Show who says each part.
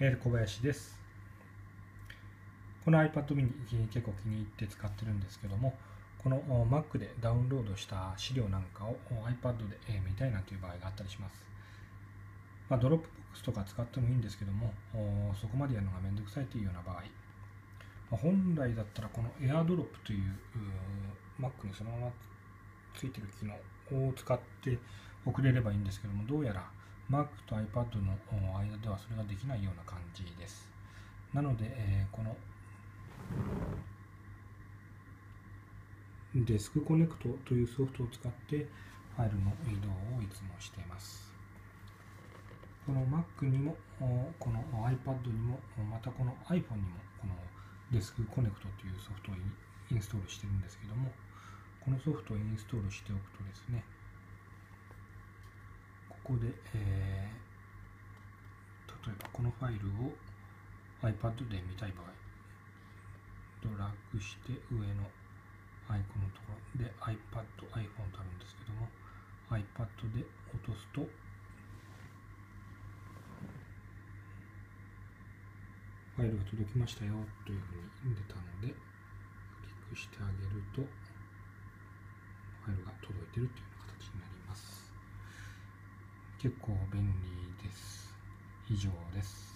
Speaker 1: え、小林です。この iPad mini 結構気に入って使ってるんですけども、この Mac でダウンロードした資料なんかを iPad で見たいなという場合があったりします。まあ、ドロップボックスとか使ってもいいんですけども、そこまでやるのがめんどくさいというような場合、まあ、本来だったらこの AirDrop という Mac にそのままついてる機能を使って送れればいいんですけども、どうやら Mac と iPad の間ではそれができないような感じです。なので、えー、この DeskConnect というソフトを使ってファイルの移動をいつもしています。この Mac にも、この iPad にも、またこの iPhone にも、この DeskConnect というソフトをインストールしてるんですけども、このソフトをインストールしておくとですね、ここで、えー、例えばこのファイルを iPad で見たい場合、ドラッグして上のアイコンのところで iPad、iPhone とあるんですけども iPad で落とすとファイルが届きましたよというふうに出たのでクリックしてあげるとファイルが届いているというような形になります結構便利です。以上です。